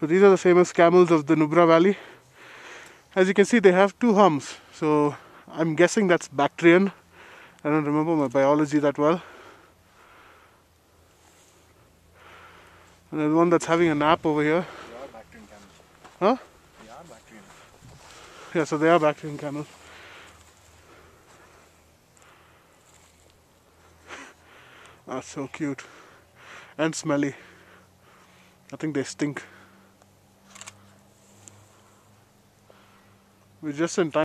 So these are the famous camels of the Nubra Valley. As you can see, they have two humps. So I'm guessing that's Bactrian. I don't remember my biology that well. And there's one that's having a nap over here. Huh? They are Bactrian. Yeah, so they are Bactrian camels. That's so cute. And smelly. I think they stink. We're just in time.